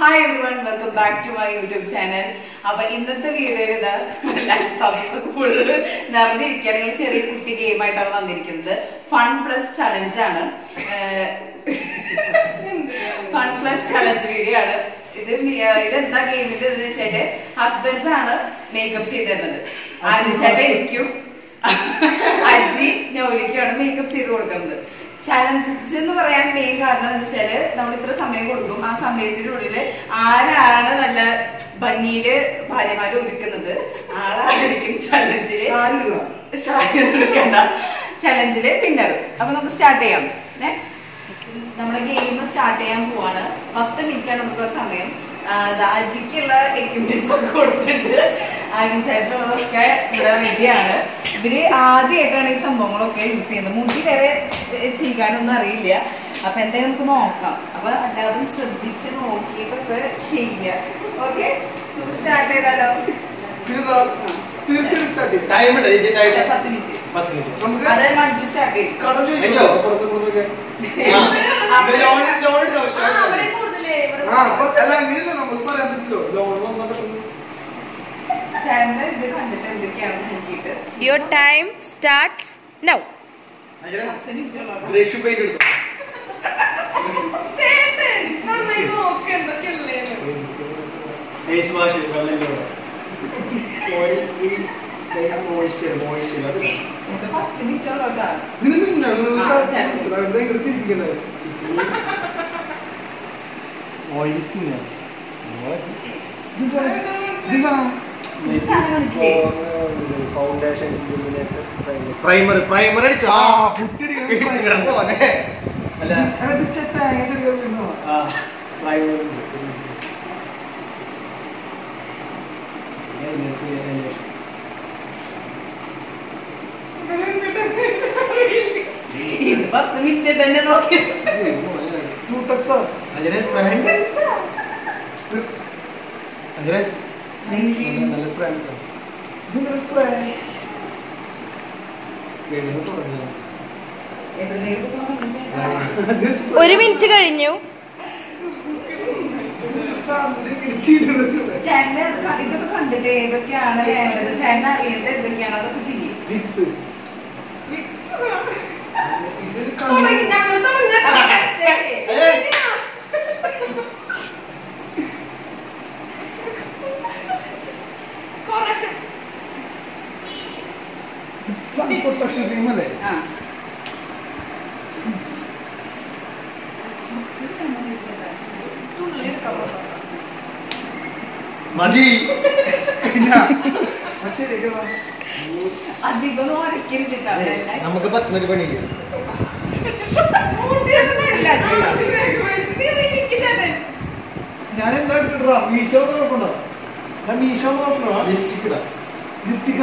Hi everyone welcome back to my YouTube channel അപ്പൊ ഇന്നത്തെ വീഡിയോയിൽ ഇത് സബ്സ് ഫുള്ള് നിറഞ്ഞിരിക്കുകയാണ്. നിങ്ങൾ ചെറിയ കുട്ടി ഗെയിമായിട്ടാണ് വന്നിരിക്കുന്നത്. ഫൺ പ്ലസ് ചലഞ്ച് ആണ്. ഫൺ പ്ലസ് ചലഞ്ച് വീഡിയോ ആണ്. ഇത് ഇതെന്താ ഗെയിമിന്റെ എന്ന് വെച്ചാൽ ഹസ്ബൻഡ്സ് ആണ് മേക്കപ്പ് ചെയ്തിരുന്നത്. തരുന്നത് ആര്യച്ചേട്ടൻ എനിക്കും അജി നൗലിക്കാണ് മേക്കപ്പ് ചെയ്ത് കൊടുക്കുന്നത്. ചലഞ്ച് എന്ന് പറയാൻ മെയിൻ കാരണം എന്ന് വെച്ചാൽ നമ്മൾ ഇത്ര സമയം കൊടുക്കും. ആ സമയത്തിനുള്ളിൽ ആരാണ് നല്ല ഭംഗിയിൽ ഭാര്യമാര് ഒരുക്കുന്നത്? ആളായിരിക്കും ചലഞ്ചിൽ എടുക്കണ്ട. ചലഞ്ചിൽ വിന്നർ അപ്പൊ നമുക്ക് സ്റ്റാർട്ട് ചെയ്യാം? നമ്മുടെ ഗെയിം സ്റ്റാർട്ട് ചെയ്യാൻ പോവാണ്. പത്ത് മിനിറ്റ് ആണ് നമുക്കുള്ള സമയം. അജിക്കുള്ള എക്യുപ്മെന്റ്സ് ഒക്കെ കൊടുത്തിട്ട് ചേട്ടനുള്ളതൊക്കെ ഇവിടെ റെഡിയാണ് ഇവർ ആദ്യമായിട്ടാണ് ഈ സംഭവങ്ങളൊക്കെ യൂസ് ചെയ്യുന്നത്. മുടി വരെ ചെയ്യാനൊന്നും അറിയില്ല. അപ്പൊ എന്തായാലും നമുക്ക് നോക്കാം. അപ്പൊ എല്ലാവരും ശ്രദ്ധിച്ച് നോക്കിയിട്ടൊക്കെ ചെയ്യുക. ഓക്കെ സ്റ്റാർട്ട് ചെയ്താലോ? ടൈം ഉണ്ട് ചേച്ചി ടൈം പത്ത് മിനിറ്റ് പത്ത് മിനിറ്റ് അത് മഞ്ജു സ്റ്റാർട്ട് ചെയ്യും. അയ്യോ. ആ, ഇത് ലോൺ ലോൺ പറ്റില്ലോ? ലോൺ എന്തൊക്കെയാണെന്ന് നോക്കിയിട്ട്. Your time starts now. Face wash വെള്ളം ഓയിൽ ഫേസ് മോയ്സ്ചർ മോയ്സ്ചർ അത് ഓയിൽ സ്കിന്നാണ് ഫൗണ്ടേഷൻ പ്രൈമറി പ്രൈമറി അടിച്ചോ അല്ല. ആ പ്രൈമർ ഇത് പത്ത് മിനിറ്റ് തന്നെ നോക്കി. അതിനെ ഫ്രണ്ട് അതിനെ നല്ല സ്പ്രേ. ഒരു മിനിറ്റ് കഴിഞ്ഞു. ചേട്ടനെ ഇതൊക്കെ കണ്ടിട്ട് ഏതൊക്കെയാണ് വേണ്ടത്? ചേട്ടൻ അറിയേണ്ടത് എന്തൊക്കെയാണ്? അതൊക്കെ ചെയ്യും. മതി. അധികം വരയ്ക്കരുത് കേട്ടോ. അതെല്ലാം നമുക്ക് എനിക്ക് ചേട്ടൻ. ഞാൻ എന്താ മീശോ നോക്കണ്ടോ? ഞാൻ മീശോ നോക്കണോ ലിപ്സ്റ്റിക് ഇടാം. ലിപ്റ്റിക്ക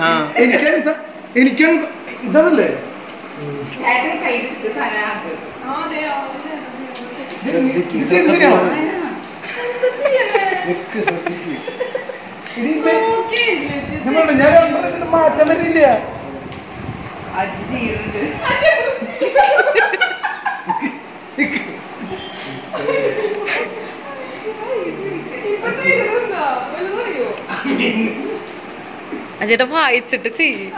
ആ. നിക്ക് ശ്രദ്ധിക്ക്. എടീ, ഇപ്പൊ ഞാൻ പറഞ്ഞില്ലേ, ഞാൻ ഇതല്ലേ മാറ്റം വരുന്നില്ല അജി ചെയ്യുന്നുണ്ട്. അജേട്ട വായിച്ചിട്ട് ചെയ്യും.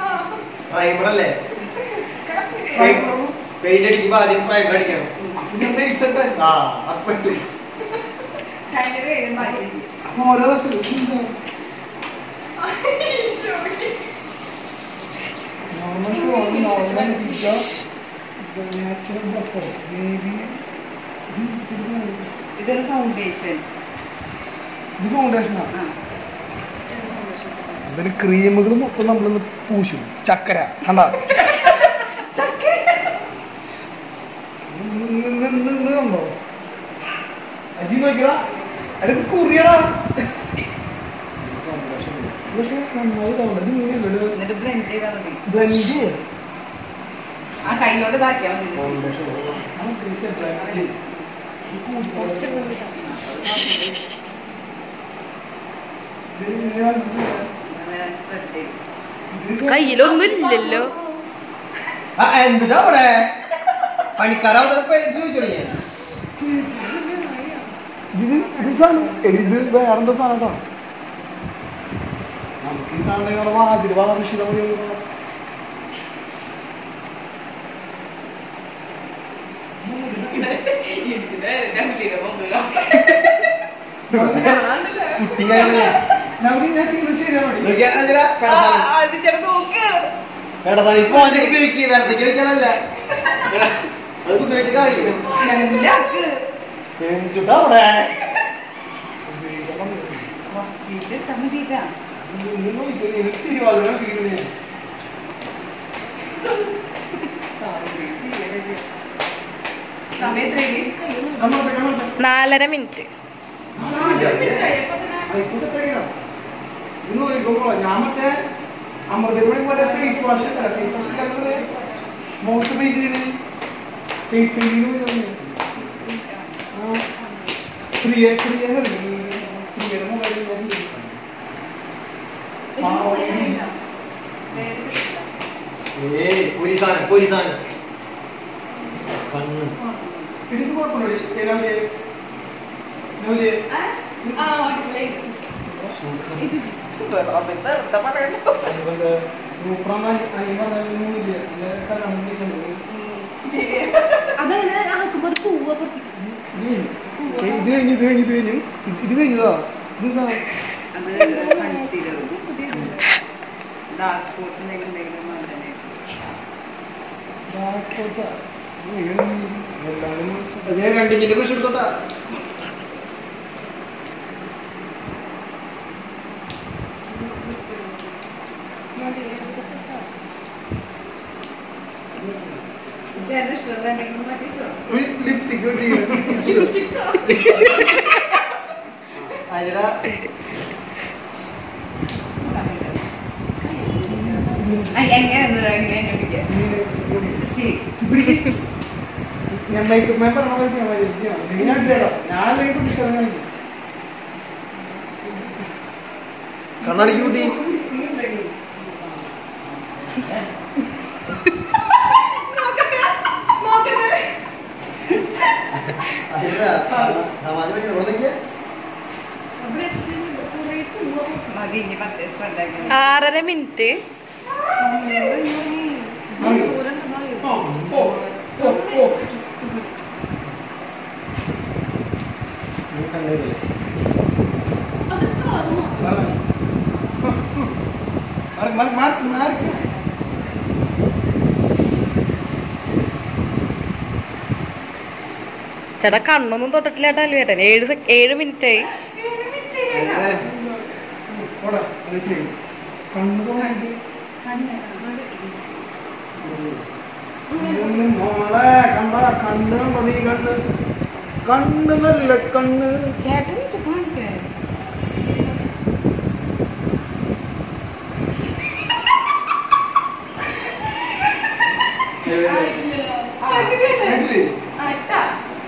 ഇതൊരു ഫൗണ്ടേഷൻ ഇത് ഫൗണ്ടേഷനാ ഇതിന് ക്രീമുകൾ മൊത്തം നമ്മളിന്ന് പൂശും. ചക്കര കണ്ട? അജി നോക്കിയടാ. എടാ ഇത് കുറിയടാ. പക്ഷെ നന്നായി കണ്ടത് ഇങ്ങനെയല്ലേ ബ്ലെൻഡ് ഇത്. ഫൗണ്ടേഷൻ ബ്ലെൻഡ് അങ്ങനെ spread ചെയ്യും. കയ്യിലൊന്നും ഇല്ലല്ലോ എന്തിട്ടാ അവിടെ പണിക്കാരാവുന്നപ്പോ ചോദിച്ചോളൂ ഞാൻ ഇത് ഇത് സാധനം. എടി ഇത് വേറെന്തോ സാധനം കേട്ടോ നമുക്ക് ഈ സാധനം വാതിൽ ഞാൻ ചേട്ടാ നോക്ക്. പെടസാനി സ്പോഞ്ച് ഉപയോഗിക്കുക വെറുതെ ഉപയോഗിക്കണല്ല അത് എല്ലാക്ക് എന്തിട്ടാ അവിടെ? എനിക്ക് തിരുവാതിര കണ്ണോട്ടെ നാലര മിനിറ്റ്. ഇന്ന് നോക്കിക്കോളാം ഞാൻ മറ്റേ അമൃതപുഴി പോലെ ഫേസ് വാഷ് അല്ല ഫേസ് വാഷ് അല്ലാതെ മുഖത്ത് പെയിന്റിന് ഫേസ് പെയിന്റിന് പ്രിയ പ്രിയ പ്രിയയുടെ മൊബൈലിൽ ഞാൻ ചെയ്തിട്ടുണ്ട്. ഏയ് പൊരി സാധനം പൊരി സാധനം കണ്ണ് ഇത് കുഴപ്പമില്ല ഏതാണ്ട് നവലിയെ വെറുതെ പറയണ്ട. സൂപ്പറാണ് അതങ്ങനെ ആക്കുമ്പോ പൂവ ഇത് കഴിഞ്ഞു ഇത് കഴിഞ്ഞു ഇത് കഴിഞ്ഞു ഇത് കഴിഞ്ഞതാ ഇത് സാധനം അത് ശരി. ഞാൻ മേക്കപ്പ് മാൻ പറഞ്ഞ പോലെ ചെയ്യാൻ മതി ഞാൻ ഇല്ലട്ടോ ഞാൻ അല്ലെങ്കിൽ പ്രതീക്ഷ കണ്ണടിക്ക് കുട്ടി അഞ്ചരാ സമാജം പറ്റി ഇവിടെ നോക്കിയാ ബ്രഷിൽ കുറെ പൂവ പൊട്ടിക്കും മതി ഇനി പത്തേ spread ആക്കി. ആറര മിനിറ്റ്. Mark mark mark. ചേട്ടാ കണ്ണൊന്നും തൊട്ടിട്ടില്ല കേട്ടോ അല്ലേട്ടൻ ഏഴ് ഏഴ് മിനിറ്റ് ആയി. കണ്ണ് നല്ല ചേട്ടൻ കാണിക്കേ?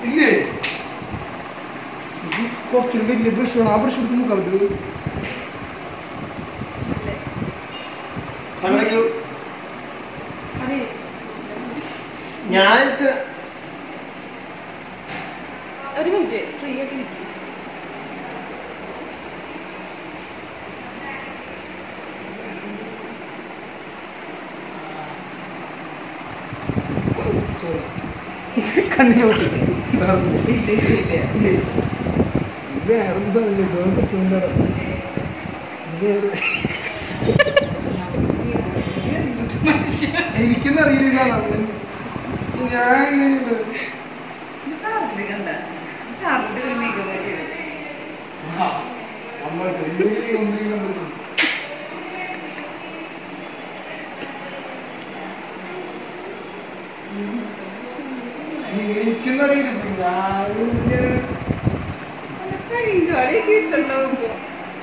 ഇല്ലേ? ഇത് കുറച്ചൊരു വലിയ ബ്രഷ് വേണം. ആ ബ്രഷ് എടുത്ത് നോക്കാം കണ്ണടയ്ക്കൂ ഞാൻ ഇട്ട്- ഒരു മിനിറ്റ് ഫ്രീ ആയിട്ട് ഇരിക്കും സോറി എനിക്കൊന്നും അറിയില്ല ഞാൻ ഇത് സാറിന്റെ കണ്ട സാറിന്റെ ഒരു മേക്കപ്പ് ചെയ്തു നമ്മൾ എന്തെങ്കിലും ഒന്നിനും പറ്റും എനിക്കൊന്നും അറിയില്ല. ഇപ്പൊ.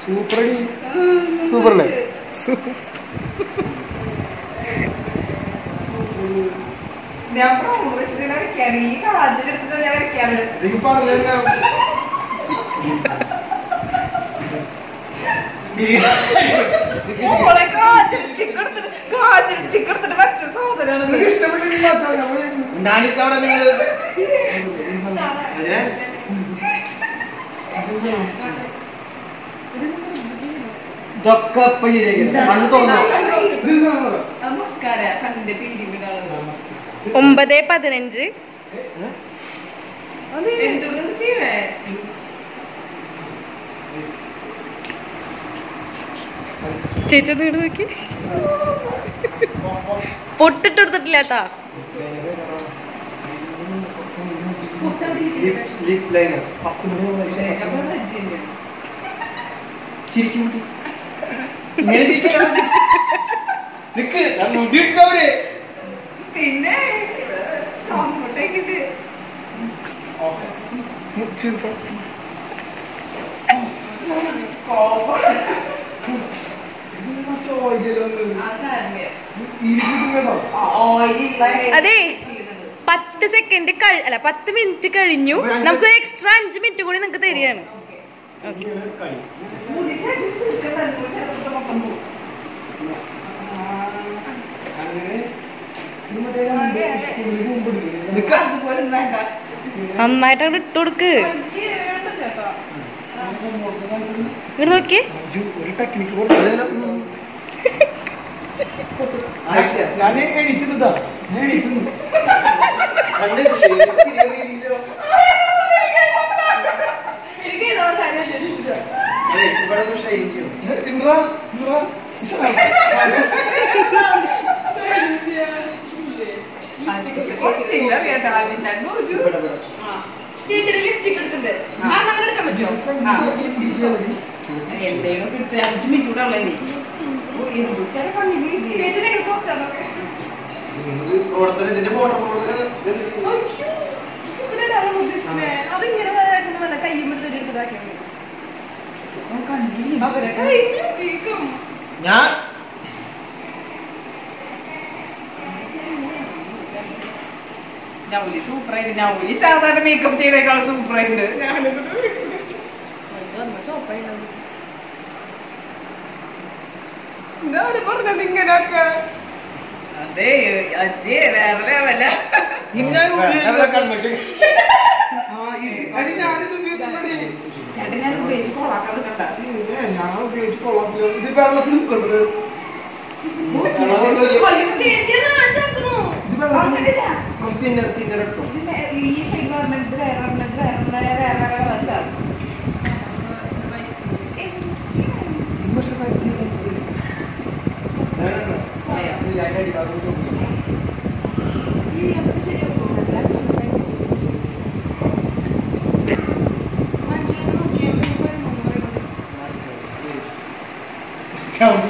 സൂപ്പർ അടി സൂപ്പർ. അല്ലേ? ഞാൻ വരയ്ക്കാറ് ഈ ഞാൻ വരയ്ക്കാറ് കാജൽ സ്റ്റിക്ക് എടുത്തിട്ട് വെച്ച സാധനമാണ് ഇതൊക്കെ ഇപ്പൊ കണ്ണു വിടാണ് ഒമ്പത് പതിനഞ്ച്. ചേച്ചി ഒന്ന് നോക്കി. പൊട്ടിട്ടെടുത്തിട്ടില്ല കേട്ടാ. ലിപ് ലൈനർ പത്ത് മണി ചിരിക്കും. ഇങ്ങനെ നിക്ക് ഞാൻ മുടി ഇട്ടവര് പിന്നെ അതെ. പത്ത് സെക്കൻഡ് കഴി അല്ല പത്ത് മിനിറ്റ് കഴിഞ്ഞു. നമുക്ക് ഒരു എക്സ്ട്രാ അഞ്ച് മിനിറ്റ് കൂടി നിങ്ങൾക്ക് തരികയാണ്. നന്നായിട്ട് അങ്ങോട്ട് ഇട്ട് കൊടുക്ക്. ഒരു ടെക്നിക്ക്. ഞാൻ എണീറ്റുന്നതാ ഞാൻ എണീറ്റുന്നു ചേച്ചിയുടെ ലിപ്സ്റ്റിക് എടുത്തിട്ടുണ്ട്. ആ. അങ്ങനെ എടുക്കാൻ പറ്റുമോ? എന്തേലും അഞ്ചു മിനിറ്റ് കൂടെ ഉള്ളേ നീ ഇതിന്റെ പ്രവർത്തനം. ഇവിടെ അവരെ കഴിഞ്ഞു കേൾക്കും. ഞാൻ നൗലി സൂപ്പർ ആയിട്ട് നൗലി സാധാരണ മേക്കപ്പ് ചെയ്തേക്കാൾ സൂപ്പർ ആയിട്ട് എന്താണ് പറഞ്ഞത് ഇങ്ങനെയൊക്കെ. അതെ അജയ് വേറെ ലെവല. ഞാൻ ഉപയോഗിച്ച് ഏ, ഞാൻ ഉപയോഗിച്ച് കൊള്ളാക്കില്ല ഇത് വെള്ളത്തിൽ അങ്ങനെയല്ല. കുറച്ച് തിന്നർ വേ- ഈ സൈഡ് ഗവൺമെന്റ് വേറെ വേറെ വേറെ വേറെ ബസ്സാണ് ഇത് പക്ഷെ കഴിക്കുന്നില്ല. ഇല്ല, അതിന്റെ അടി ഭാഗം ചോദിക്കും. ശരിയാക്കോ മഞ്ജുവിനെ നോക്കിയാൽ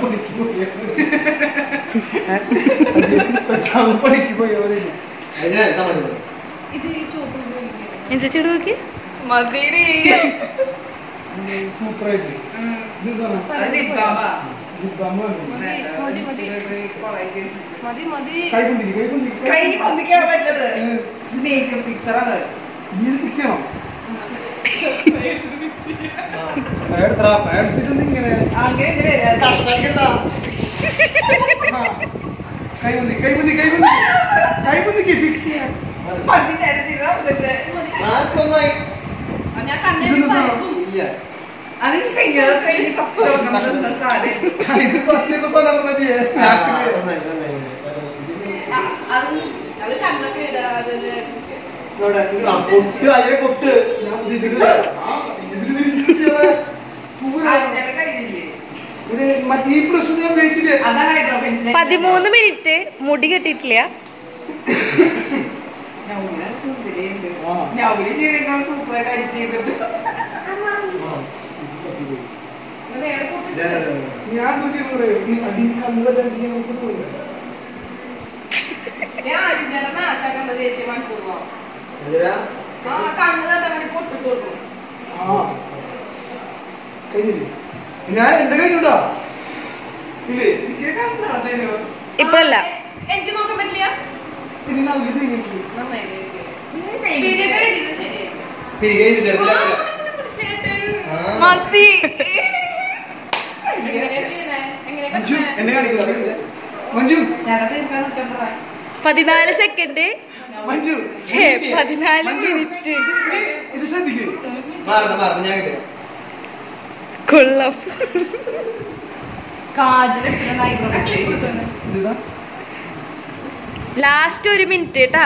പണിക്ക് പോയത് പണിക്ക് പോയത് അതിനെ എന്താ പറയുക ഇത് ഈ ചോപ്പിൽ ചേച്ചി ഇങ്ങോട്ട് നോക്കി. മതിരി സൂപ്പറായിട്ട്. കൈ പൊന്തിക്കാണ് പറ്റത് മേക്കപ്പ് ഫിക്സറാണ്? ഞാൻ പറക്കും ഇല്ല. ഇത് ഫസ്റ്റ് കണ്ണൊക്കെ ഇടാ അതിന് പൊട്ട് പൊട്ട് പതിമൂന്ന് മിനിറ്റ് മുടി ചെയ്തേക്കാൾ സൂപ്പറായിട്ട് അടിച്ച് ചെയ്തിട്ട് വേറെ പോയിട്ട് ഇതാ, ഇതാ, ഇതാ. ഞാൻ ഞാൻ എന്റെ കഴിഞ്ഞുണ്ടോ ഇല്ലേ? ഇപ്പഴല്ല. എനിക്ക് നോക്കാൻ പറ്റില്ല. ഇനി പതിനാല് സെക്കൻഡ് പതിനാല് മിനിറ്റ്. കൊള്ളം. ലാസ്റ്റ് ഒരു മിനിറ്റ് കേട്ടാ.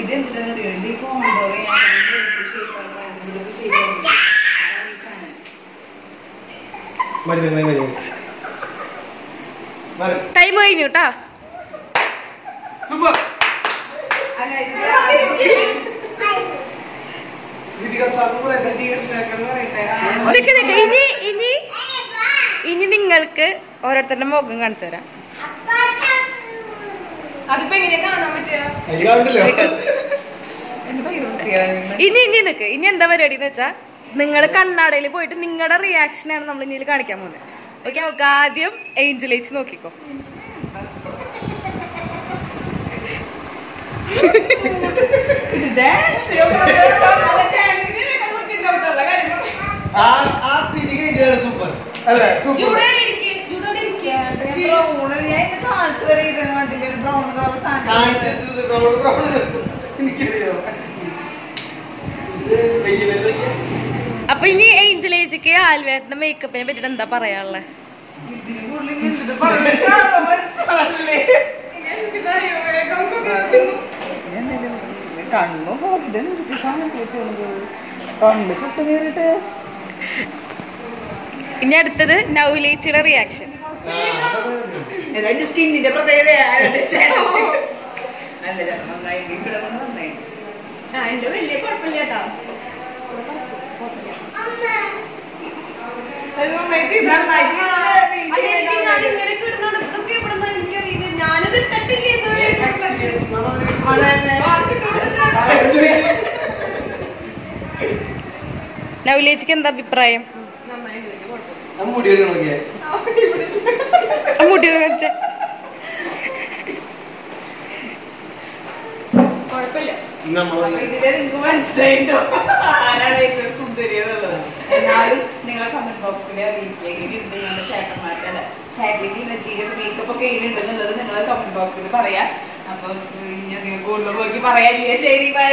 ഇത്? ടൈം കഴിഞ്ഞു കേട്ടാ സൂപ്പർ. ഇനി ഇനി ഇനി നിങ്ങൾക്ക് ഓരോരുത്തരുടെ മുഖം കാണിച്ചു തരാം. അതിപ്പോ എങ്ങനെയാ കാണാൻ പറ്റുക? ഇനി ഇനി നിക്ക്. ഇനി എന്താ പരിപാടി എന്ന് വെച്ചാ നിങ്ങൾ കണ്ണാടയിൽ പോയിട്ട് നിങ്ങളുടെ റിയാക്ഷൻ ആണ് നമ്മൾ ഇനി കാണിക്കാൻ പോകുന്നത്. ഓക്കെ നമുക്ക് ആദ്യം ഏഞ്ചലേച്ച് നോക്കിക്കോ. സൂപ്പർ അല്ലേ സൂപ്പർ ജൂഡോയിലിരിക്ക്, ജൂഡോയിലിരിക്ക്. ബ്രൗണ് ഞാൻ എന്റെ കാലത്ത് വരെ ഇതെന്ന് കണ്ടില്ല ഒരു ബ്രൗൺ കളർ സാധനം അപ്പൊ ഇനി ഏഞ്ചലേജിക്ക് ആൽവേട്ടന്റെ മേക്കപ്പിനെ പറ്റിട്ട് എന്താ പറയാനുള്ളത്. കണ്ണൊക്കെ കണ്ണ് ചുട്ടു കയറിട്ട് ഇനി അടുത്തത് നൗലേച്ചിയുടെ റിയാക്ഷൻ എന്റെ സ്കിന്നിന്റെ പ്രത്യേകത ചേട്ടൻ. അല്ല ചേട്ടൻ നന്നായി ഇവിടെ കൊണ്ട് നന്നായി. ആ, എന്റെ വലിയ കുഴപ്പമില്ല കേട്ടോ. ഞാനത് ഇട്ടിട്ടില്ലേ എന്താ അഭിപ്രായം? നന്നായിട്ട് മുടി ഒന്ന് കാണിച്ചേ. മനസ്സിലായിട്ടോ? ആരാണ് ഏറ്റവും സുന്ദരി എന്നുള്ളത്? എന്നാലും നിങ്ങൾ കമന്റ് ബോക്സിൽ അറിയിക്കുക എങ്ങനെയുണ്ട് ഞങ്ങളുടെ ചേട്ടന്മാർക്ക് അല്ല ചേട്ടന്റെ മേക്കപ്പ് ഒക്കെ എന്നുള്ളത് നിങ്ങൾ കമന്റ് ബോക്സിൽ പറയാം. അപ്പൊ ഞാൻ നിങ്ങൾക്ക് കൂടുതൽ നോക്കി പറയാനില്ല? ശരി ബൈ.